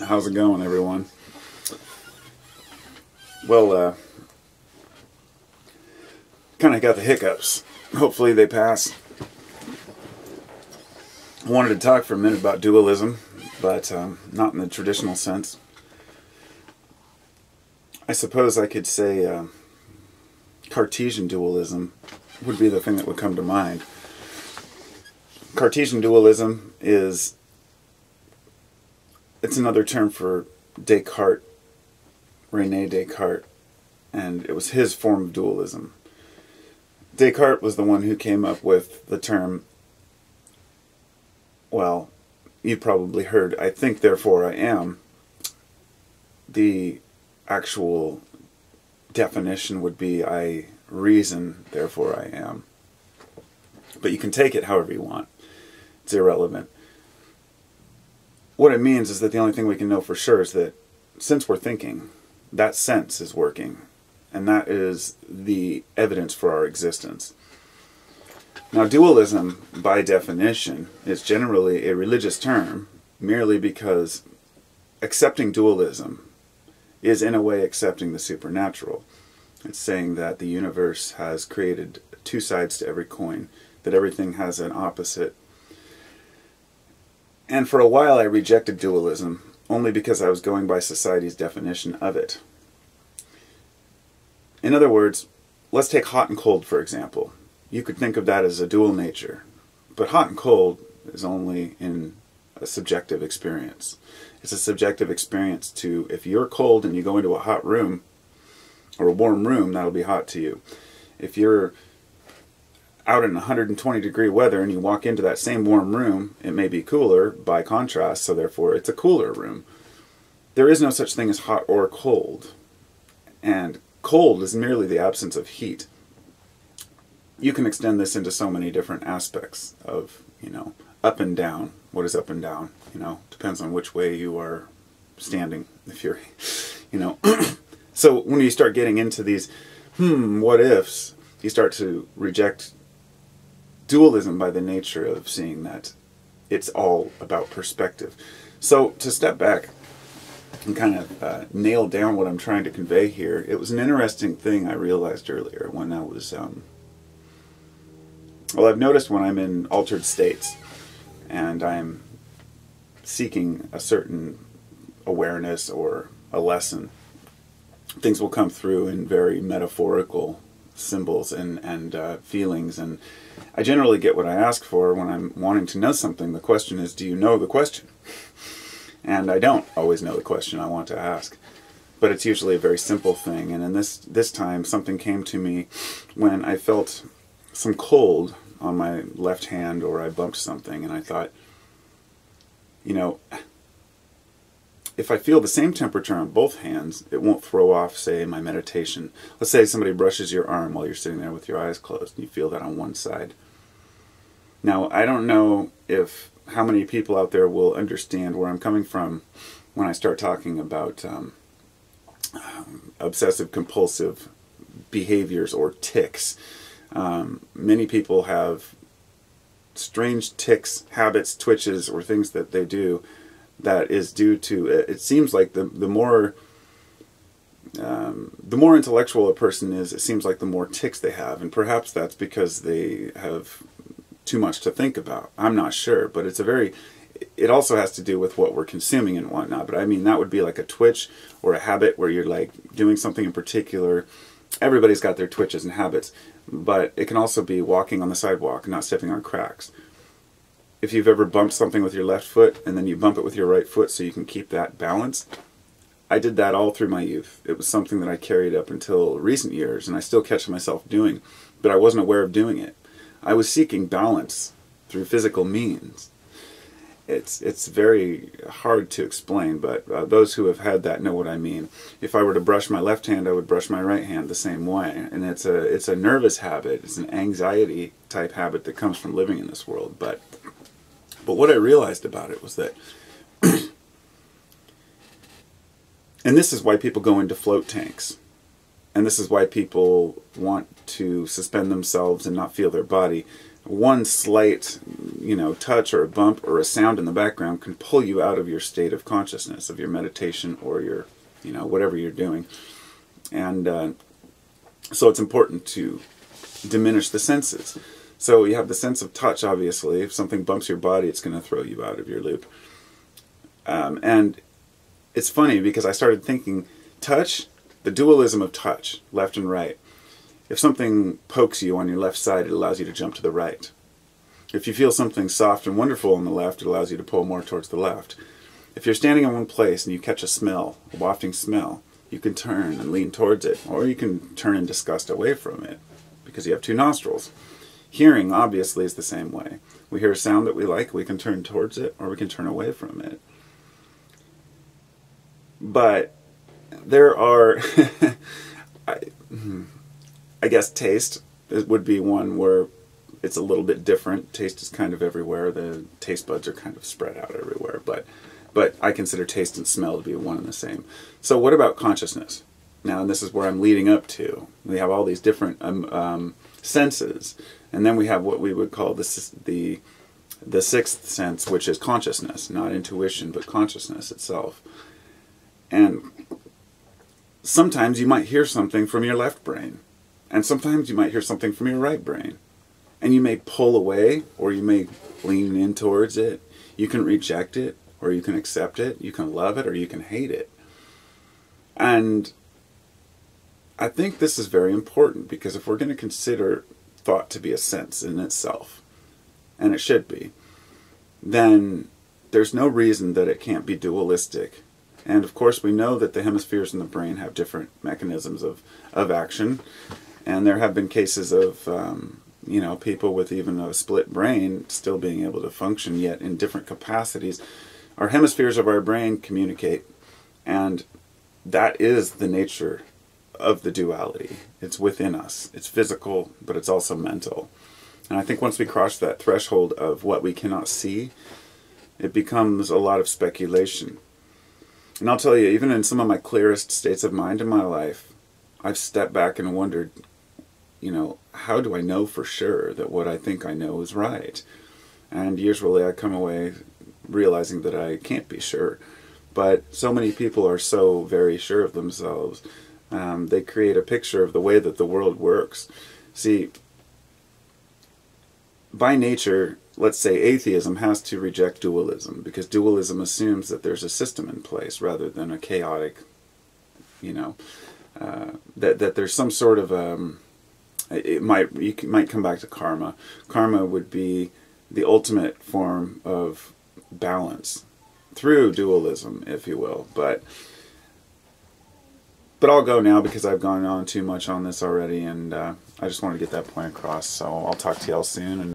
How's it going, everyone? Well, uh, kind of got the hiccups. Hopefully, they pass. I wanted to talk for a minute about dualism, but um, not in the traditional sense. I suppose I could say uh, Cartesian dualism would be the thing that would come to mind. Cartesian dualism is it's another term for Descartes, Rene Descartes, and it was his form of dualism. Descartes was the one who came up with the term, well, you probably heard, I think, therefore I am. The actual definition would be I reason, therefore I am. But you can take it however you want. It's irrelevant what it means is that the only thing we can know for sure is that since we're thinking, that sense is working. And that is the evidence for our existence. Now, dualism, by definition, is generally a religious term merely because accepting dualism is, in a way, accepting the supernatural. It's saying that the universe has created two sides to every coin, that everything has an opposite and for a while I rejected dualism, only because I was going by society's definition of it. In other words, let's take hot and cold for example. You could think of that as a dual nature, but hot and cold is only in a subjective experience. It's a subjective experience to, if you're cold and you go into a hot room, or a warm room, that'll be hot to you. If you're out in 120 degree weather and you walk into that same warm room, it may be cooler by contrast, so therefore it's a cooler room. There is no such thing as hot or cold. And cold is merely the absence of heat. You can extend this into so many different aspects of, you know, up and down. What is up and down? You know, depends on which way you are standing. If you're, you know. so when you start getting into these, hmm, what ifs, you start to reject dualism by the nature of seeing that it's all about perspective. So to step back and kind of uh, nail down what I'm trying to convey here, it was an interesting thing I realized earlier when I was, um, well, I've noticed when I'm in altered states and I'm seeking a certain awareness or a lesson, things will come through in very metaphorical symbols and, and uh, feelings and I generally get what I ask for when I'm wanting to know something. The question is, do you know the question? And I don't always know the question I want to ask. But it's usually a very simple thing. And in this, this time, something came to me when I felt some cold on my left hand or I bumped something and I thought, you know, if I feel the same temperature on both hands, it won't throw off, say, my meditation. Let's say somebody brushes your arm while you're sitting there with your eyes closed and you feel that on one side. Now, I don't know if how many people out there will understand where I'm coming from when I start talking about um, obsessive compulsive behaviors or tics. Um, many people have strange tics, habits, twitches, or things that they do that is due to it seems like the the more um, the more intellectual a person is, it seems like the more tics they have, and perhaps that's because they have too much to think about. I'm not sure, but it's a very it also has to do with what we're consuming and whatnot. But I mean, that would be like a twitch or a habit where you're like doing something in particular. Everybody's got their twitches and habits, but it can also be walking on the sidewalk, not stepping on cracks, if you've ever bumped something with your left foot and then you bump it with your right foot so you can keep that balance, I did that all through my youth. It was something that I carried up until recent years and I still catch myself doing, but I wasn't aware of doing it. I was seeking balance through physical means. It's it's very hard to explain, but uh, those who have had that know what I mean. If I were to brush my left hand, I would brush my right hand the same way, and it's a it's a nervous habit. It's an anxiety type habit that comes from living in this world, but but what I realized about it was that, and this is why people go into float tanks. And this is why people want to suspend themselves and not feel their body. one slight, you know, touch or a bump or a sound in the background can pull you out of your state of consciousness, of your meditation or your, you know, whatever you're doing. And uh, so it's important to diminish the senses. So you have the sense of touch, obviously. If something bumps your body, it's going to throw you out of your loop. Um, and it's funny because I started thinking touch, the dualism of touch, left and right. If something pokes you on your left side, it allows you to jump to the right. If you feel something soft and wonderful on the left, it allows you to pull more towards the left. If you're standing in one place and you catch a smell, a wafting smell, you can turn and lean towards it, or you can turn in disgust away from it because you have two nostrils. Hearing, obviously, is the same way. We hear a sound that we like, we can turn towards it, or we can turn away from it. But there are, I, I guess, taste would be one where it's a little bit different. Taste is kind of everywhere. The taste buds are kind of spread out everywhere. But, but I consider taste and smell to be one and the same. So what about consciousness? Now, and this is where I'm leading up to. We have all these different um, um, senses, and then we have what we would call the the the sixth sense, which is consciousness, not intuition, but consciousness itself. And sometimes you might hear something from your left brain, and sometimes you might hear something from your right brain. And you may pull away, or you may lean in towards it. You can reject it, or you can accept it. You can love it, or you can hate it. And I think this is very important because if we're going to consider thought to be a sense in itself, and it should be, then there's no reason that it can't be dualistic and of course, we know that the hemispheres in the brain have different mechanisms of, of action. And there have been cases of, um, you know, people with even a split brain still being able to function, yet in different capacities. Our hemispheres of our brain communicate. And that is the nature of the duality. It's within us. It's physical, but it's also mental. And I think once we cross that threshold of what we cannot see, it becomes a lot of speculation. And I'll tell you, even in some of my clearest states of mind in my life, I've stepped back and wondered, you know, how do I know for sure that what I think I know is right? And usually I come away realizing that I can't be sure. But so many people are so very sure of themselves. Um, they create a picture of the way that the world works. See, by nature, let's say atheism has to reject dualism because dualism assumes that there's a system in place rather than a chaotic, you know, uh, that that there's some sort of um, it might you might come back to karma. Karma would be the ultimate form of balance through dualism, if you will. But but I'll go now because I've gone on too much on this already, and uh, I just want to get that point across. So I'll talk to y'all soon.